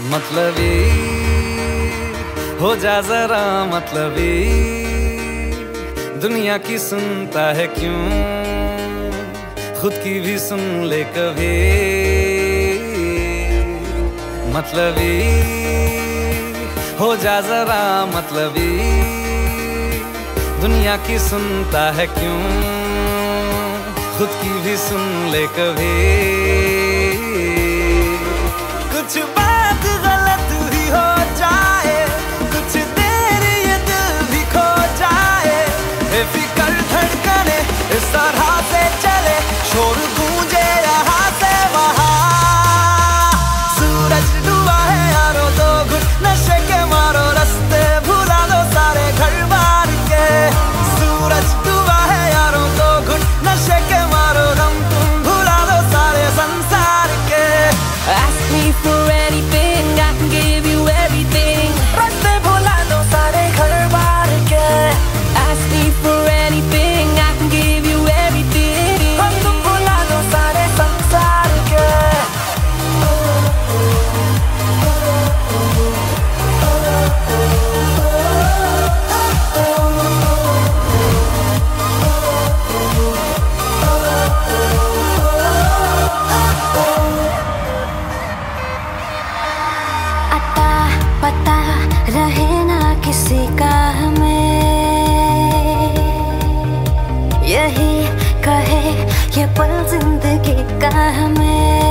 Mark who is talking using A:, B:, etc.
A: मतलबी। हो जा जरा मतलबी। दुनिया की सुनता है क्यों? खुद की भी सुन ले कभी। मतलबी। हो जा जरा मतलबी। दुनिया की सुनता है क्यों? खुद की भी सुन ले कभी। कुछ बात चले शोर
B: किसी का हमें यही कहे ये पल ज़िंदगी का हमें